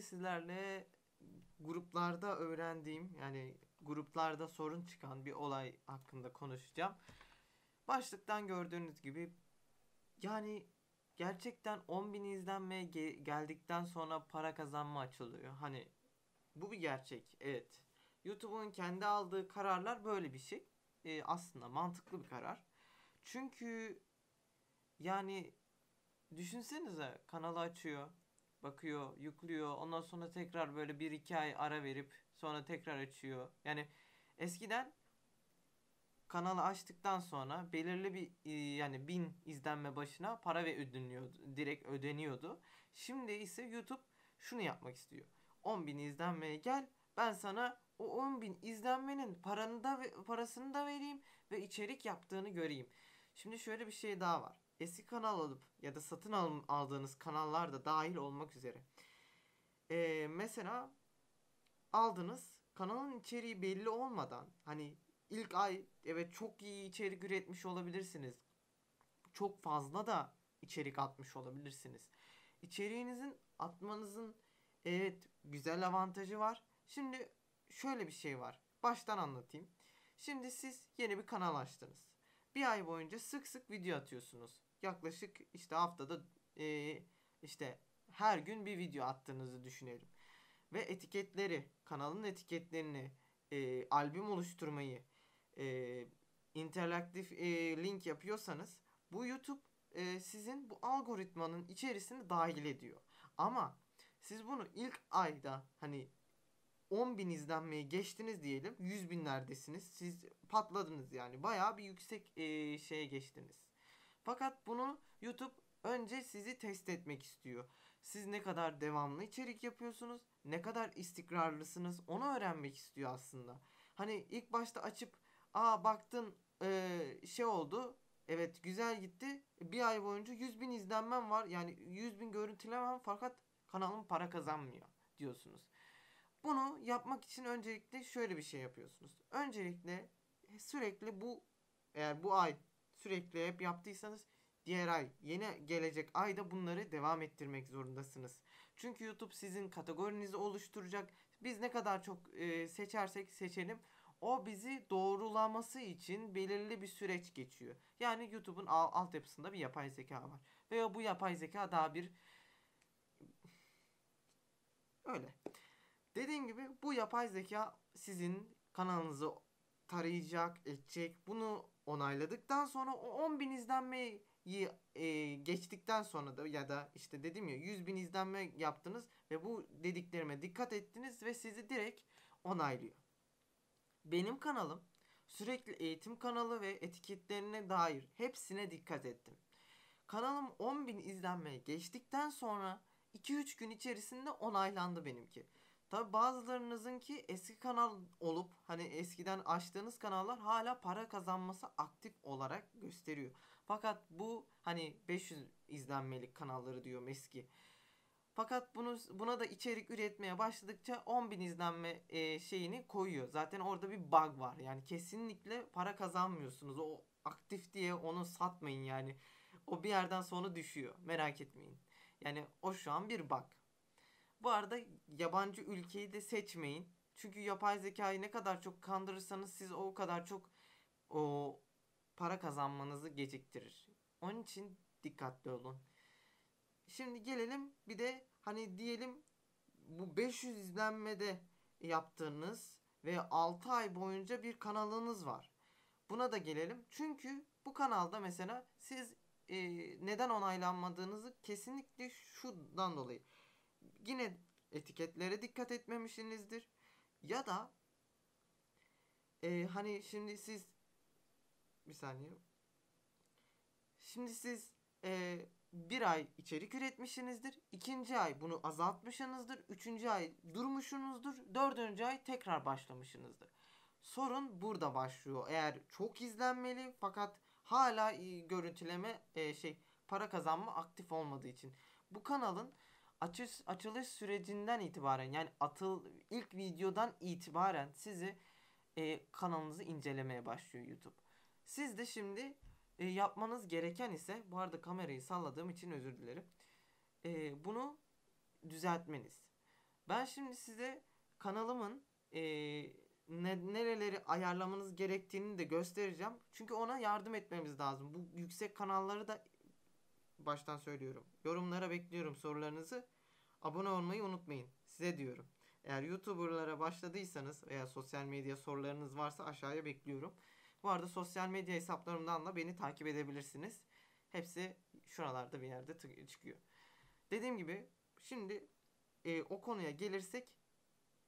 sizlerle gruplarda öğrendiğim yani gruplarda sorun çıkan bir olay hakkında konuşacağım. Başlıktan gördüğünüz gibi yani gerçekten 10.000 izlenmeye ge- geldikten sonra para kazanma açılıyor. Hani bu bir gerçek. Evet. YouTube'un kendi aldığı kararlar böyle bir şey. Ee, aslında mantıklı bir karar. Çünkü yani düşünsenize kanalı açıyor, bakıyor, yüklüyor. Ondan sonra tekrar böyle 1-2 ay ara verip sonra tekrar açıyor. Yani eskiden kanalı açtıktan sonra belirli bir e, yani bin izlenme başına para ve ödeniyordu. Direkt ödeniyordu. Şimdi ise YouTube şunu yapmak istiyor. 10 bin izlenmeye gel ben sana o 10 bin izlenmenin paranı da parasını da vereyim ve içerik yaptığını göreyim. Şimdi şöyle bir şey daha var. Eski kanal alıp ya da satın al, aldığınız kanallar da dahil olmak üzere. Ee, mesela aldınız kanalın içeriği belli olmadan hani ilk ay evet çok iyi içerik üretmiş olabilirsiniz. Çok fazla da içerik atmış olabilirsiniz. İçeriğinizin atmanızın evet güzel avantajı var. Şimdi şöyle bir şey var. Baştan anlatayım. Şimdi siz yeni bir kanal açtınız. Bir ay boyunca sık sık video atıyorsunuz. Yaklaşık işte haftada e, işte her gün bir video attığınızı düşünelim. Ve etiketleri, kanalın etiketlerini, e, albüm oluşturmayı, e, interaktif e, link yapıyorsanız bu YouTube e, sizin bu algoritmanın içerisine dahil ediyor. Ama siz bunu ilk ayda hani 10 bin izlenmeye geçtiniz diyelim. 100 binlerdesiniz. Siz patladınız yani. Bayağı bir yüksek e, şeye geçtiniz. Fakat bunu YouTube önce sizi test etmek istiyor. Siz ne kadar devamlı içerik yapıyorsunuz, ne kadar istikrarlısınız onu öğrenmek istiyor aslında. Hani ilk başta açıp aa baktın e, şey oldu evet güzel gitti bir ay boyunca 100 bin izlenmem var yani 100 bin görüntülemem fakat kanalım para kazanmıyor diyorsunuz. Bunu yapmak için öncelikle şöyle bir şey yapıyorsunuz. Öncelikle sürekli bu eğer bu ay sürekli hep yaptıysanız diğer ay yeni gelecek ayda bunları devam ettirmek zorundasınız. Çünkü YouTube sizin kategorinizi oluşturacak. Biz ne kadar çok e, seçersek seçelim o bizi doğrulaması için belirli bir süreç geçiyor. Yani YouTube'un altyapısında bir yapay zeka var. Ve bu yapay zeka daha bir öyle. Dediğim gibi bu yapay zeka sizin kanalınızı tarayacak, edecek. Bunu onayladıktan sonra o 10 bin izlenmeyi e, geçtikten sonra da ya da işte dedim ya 100 bin izlenme yaptınız ve bu dediklerime dikkat ettiniz ve sizi direkt onaylıyor. Benim kanalım sürekli eğitim kanalı ve etiketlerine dair hepsine dikkat ettim. Kanalım 10 bin izlenmeye geçtikten sonra 2-3 gün içerisinde onaylandı benimki. Tabi bazılarınızınki eski kanal olup hani eskiden açtığınız kanallar hala para kazanması aktif olarak gösteriyor. Fakat bu hani 500 izlenmelik kanalları diyorum eski. Fakat bunu buna da içerik üretmeye başladıkça 10.000 izlenme e, şeyini koyuyor. Zaten orada bir bug var. Yani kesinlikle para kazanmıyorsunuz. O aktif diye onu satmayın yani. O bir yerden sonra düşüyor. Merak etmeyin. Yani o şu an bir bug. Bu arada yabancı ülkeyi de seçmeyin. Çünkü yapay zekayı ne kadar çok kandırırsanız siz o kadar çok o para kazanmanızı geciktirir. Onun için dikkatli olun. Şimdi gelelim bir de hani diyelim bu 500 izlenmede yaptığınız ve 6 ay boyunca bir kanalınız var. Buna da gelelim. Çünkü bu kanalda mesela siz e, neden onaylanmadığınızı kesinlikle şundan dolayı. Yine etiketlere dikkat etmemişsinizdir. Ya da e, hani şimdi siz bir saniye. Şimdi siz e, bir ay içerik üretmişsinizdir. ikinci ay bunu azaltmışsınızdır. Üçüncü ay durmuşsunuzdur. Dördüncü ay tekrar başlamışsınızdır. Sorun burada başlıyor. Eğer çok izlenmeli fakat hala görüntüleme e, şey para kazanma aktif olmadığı için. Bu kanalın açış, açılış sürecinden itibaren yani atıl ilk videodan itibaren sizi e, kanalınızı incelemeye başlıyor YouTube. Siz de şimdi e, yapmanız gereken ise bu arada kamerayı salladığım için özür dilerim. E, bunu düzeltmeniz. Ben şimdi size kanalımın e, ne, nereleri ayarlamanız gerektiğini de göstereceğim. Çünkü ona yardım etmemiz lazım. Bu yüksek kanalları da baştan söylüyorum. Yorumlara bekliyorum sorularınızı. Abone olmayı unutmayın. Size diyorum. Eğer YouTuber'lara başladıysanız veya sosyal medya sorularınız varsa aşağıya bekliyorum. Bu arada sosyal medya hesaplarımdan da beni takip edebilirsiniz. Hepsi şuralarda bir yerde çıkıyor. Dediğim gibi şimdi e, o konuya gelirsek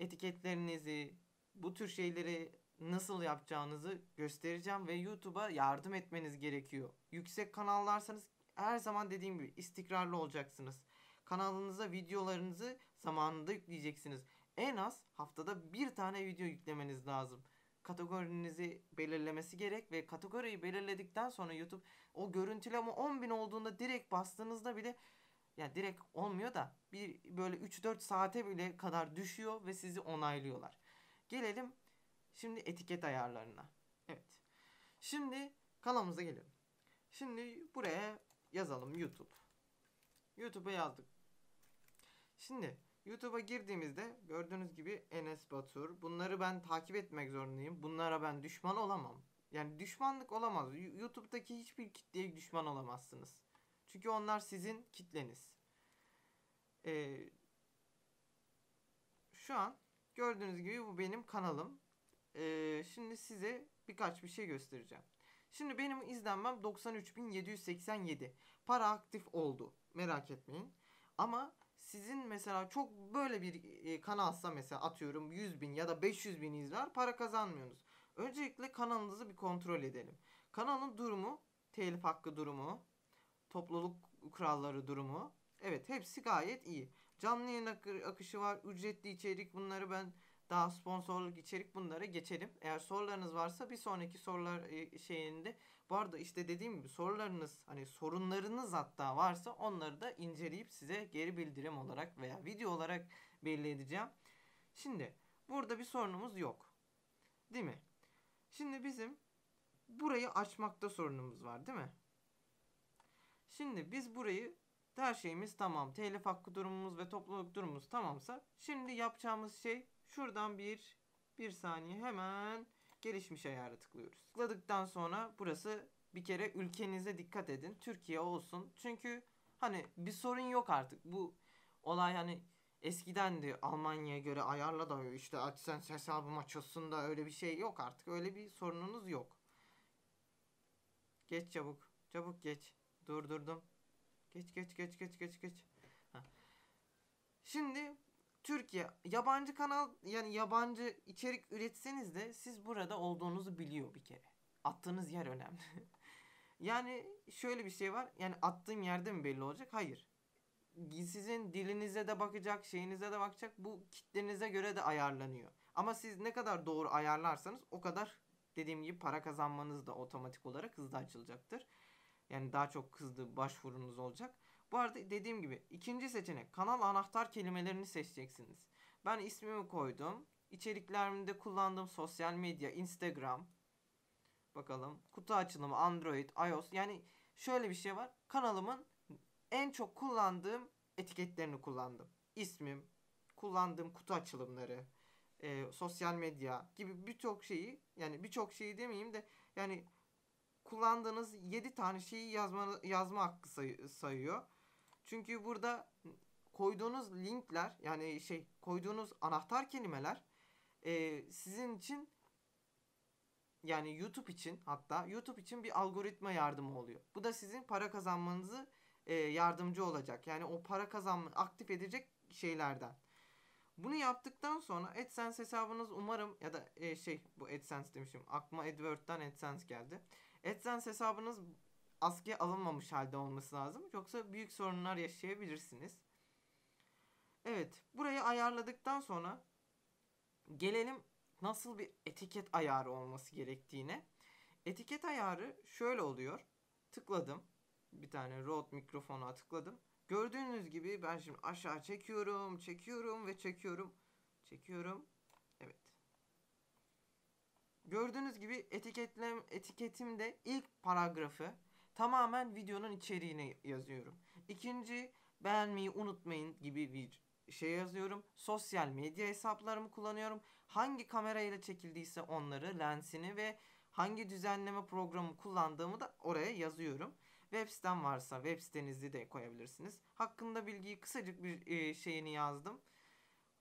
etiketlerinizi, bu tür şeyleri nasıl yapacağınızı göstereceğim ve YouTube'a yardım etmeniz gerekiyor. Yüksek kanallarsanız her zaman dediğim gibi istikrarlı olacaksınız. Kanalınıza videolarınızı zamanında yükleyeceksiniz. En az haftada bir tane video yüklemeniz lazım. Kategorinizi belirlemesi gerek ve kategoriyi belirledikten sonra YouTube o görüntüleme 10.000 olduğunda direkt bastığınızda bile yani direkt olmuyor da bir böyle 3-4 saate bile kadar düşüyor ve sizi onaylıyorlar. Gelelim şimdi etiket ayarlarına. Evet. Şimdi kanalımıza gelelim. Şimdi buraya yazalım YouTube. YouTube'a yazdık. Şimdi YouTube'a girdiğimizde gördüğünüz gibi Enes Batur. Bunları ben takip etmek zorundayım. Bunlara ben düşman olamam. Yani düşmanlık olamaz. YouTube'daki hiçbir kitleye düşman olamazsınız. Çünkü onlar sizin kitleniz. Ee, şu an gördüğünüz gibi bu benim kanalım. Ee, şimdi size birkaç bir şey göstereceğim. Şimdi benim izlenmem 93.787. Para aktif oldu. Merak etmeyin. Ama sizin mesela çok böyle bir e, kanalsa mesela atıyorum 100 bin ya da 500 bin izler para kazanmıyorsunuz. Öncelikle kanalınızı bir kontrol edelim. Kanalın durumu, telif hakkı durumu, topluluk kuralları durumu. Evet hepsi gayet iyi. Canlı yayın akışı var, ücretli içerik bunları ben daha sponsorluk içerik bunlara geçelim. Eğer sorularınız varsa bir sonraki sorular e, şeyinde bu arada işte dediğim gibi sorularınız hani sorunlarınız hatta varsa onları da inceleyip size geri bildirim olarak veya video olarak belli edeceğim. Şimdi burada bir sorunumuz yok. Değil mi? Şimdi bizim burayı açmakta sorunumuz var değil mi? Şimdi biz burayı her şeyimiz tamam. Telif hakkı durumumuz ve topluluk durumumuz tamamsa şimdi yapacağımız şey şuradan bir bir saniye hemen gelişmiş ayarı tıklıyoruz. Tıkladıktan sonra burası bir kere ülkenize dikkat edin. Türkiye olsun. Çünkü hani bir sorun yok artık. Bu olay hani eskiden de Almanya'ya göre ayarla da işte AdSense hesabım açılsın da öyle bir şey yok artık. Öyle bir sorununuz yok. Geç çabuk. Çabuk geç. Durdurdum. Geç geç geç geç geç geç. Şimdi Türkiye yabancı kanal yani yabancı içerik üretseniz de siz burada olduğunuzu biliyor bir kere. Attığınız yer önemli. yani şöyle bir şey var. Yani attığım yerde mi belli olacak? Hayır. Sizin dilinize de bakacak, şeyinize de bakacak. Bu kitlenize göre de ayarlanıyor. Ama siz ne kadar doğru ayarlarsanız o kadar dediğim gibi para kazanmanız da otomatik olarak hızlı açılacaktır. Yani daha çok hızlı başvurunuz olacak. Bu arada dediğim gibi ikinci seçenek kanal anahtar kelimelerini seçeceksiniz. Ben ismimi koydum. İçeriklerimde kullandığım sosyal medya, Instagram. Bakalım. Kutu açılımı, Android, iOS. Yani şöyle bir şey var. Kanalımın en çok kullandığım etiketlerini kullandım. İsmim, kullandığım kutu açılımları, e, sosyal medya gibi birçok şeyi yani birçok şeyi demeyeyim de yani kullandığınız 7 tane şeyi yazma, yazma hakkı say, sayıyor. Çünkü burada koyduğunuz linkler yani şey koyduğunuz anahtar kelimeler e, sizin için yani YouTube için hatta YouTube için bir algoritma yardımı oluyor. Bu da sizin para kazanmanızı e, yardımcı olacak. Yani o para kazanma aktif edecek şeylerden. Bunu yaptıktan sonra AdSense hesabınız umarım ya da e, şey bu AdSense demişim. Aklıma AdWord'dan AdSense geldi. AdSense hesabınız askıya alınmamış halde olması lazım. Yoksa büyük sorunlar yaşayabilirsiniz. Evet, burayı ayarladıktan sonra gelelim nasıl bir etiket ayarı olması gerektiğine. Etiket ayarı şöyle oluyor. Tıkladım. Bir tane Rode mikrofona tıkladım. Gördüğünüz gibi ben şimdi aşağı çekiyorum, çekiyorum ve çekiyorum. Çekiyorum. Evet. Gördüğünüz gibi etiketlem etiketimde ilk paragrafı tamamen videonun içeriğini yazıyorum. İkinci beğenmeyi unutmayın gibi bir şey yazıyorum. Sosyal medya hesaplarımı kullanıyorum. Hangi kamerayla çekildiyse onları, lensini ve hangi düzenleme programı kullandığımı da oraya yazıyorum. Web sitem varsa web sitenizi de koyabilirsiniz. Hakkında bilgiyi kısacık bir e, şeyini yazdım.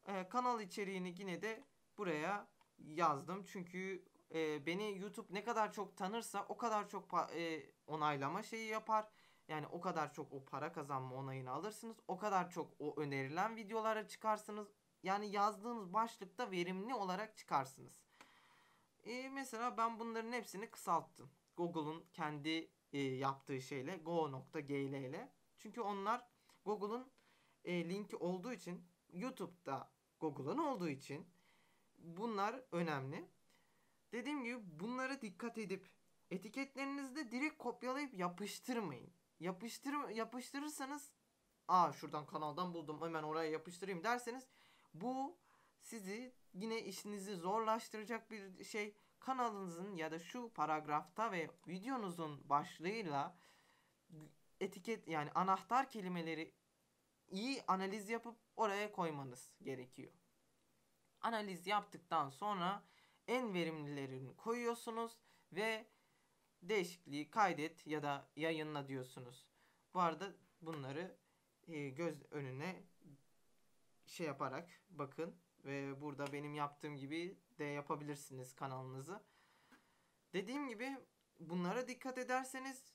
E, kanal içeriğini yine de buraya yazdım. Çünkü e, beni YouTube ne kadar çok tanırsa o kadar çok e, onaylama şeyi yapar. Yani o kadar çok o para kazanma onayını alırsınız. O kadar çok o önerilen videolara çıkarsınız. Yani yazdığınız başlıkta verimli olarak çıkarsınız. E, mesela ben bunların hepsini kısalttım. Google'un kendi e, yaptığı şeyle go.gl ile. Çünkü onlar Google'un e, linki olduğu için YouTube'da Google'un olduğu için bunlar önemli. Dediğim gibi bunlara dikkat edip etiketlerinizde direkt kopyalayıp yapıştırmayın. Yapıştır yapıştırırsanız aa şuradan kanaldan buldum hemen oraya yapıştırayım derseniz bu sizi yine işinizi zorlaştıracak bir şey kanalınızın ya da şu paragrafta ve videonuzun başlığıyla etiket yani anahtar kelimeleri iyi analiz yapıp oraya koymanız gerekiyor. Analiz yaptıktan sonra en verimlilerini koyuyorsunuz ve değişikliği kaydet ya da yayınla diyorsunuz. Bu arada bunları e, göz önüne şey yaparak bakın ve burada benim yaptığım gibi de yapabilirsiniz kanalınızı. Dediğim gibi bunlara dikkat ederseniz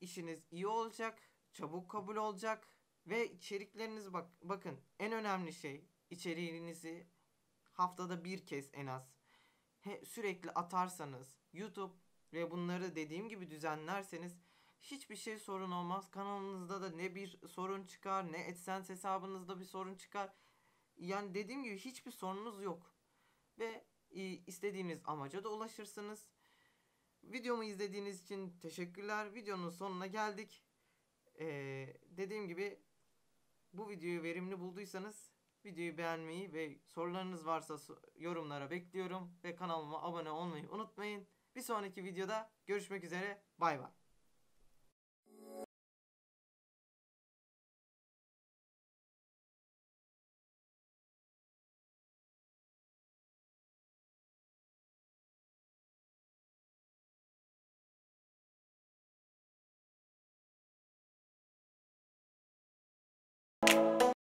işiniz iyi olacak, çabuk kabul olacak ve içerikleriniz bak bakın en önemli şey içeriğinizi haftada bir kez en az he, sürekli atarsanız YouTube ve bunları dediğim gibi düzenlerseniz hiçbir şey sorun olmaz. Kanalınızda da ne bir sorun çıkar ne AdSense hesabınızda bir sorun çıkar. Yani dediğim gibi hiçbir sorunuz yok. Ve istediğiniz amaca da ulaşırsınız. Videomu izlediğiniz için teşekkürler. Videonun sonuna geldik. Ee, dediğim gibi bu videoyu verimli bulduysanız videoyu beğenmeyi ve sorularınız varsa yorumlara bekliyorum. Ve kanalıma abone olmayı unutmayın. Bir sonraki videoda görüşmek üzere. Bay bay.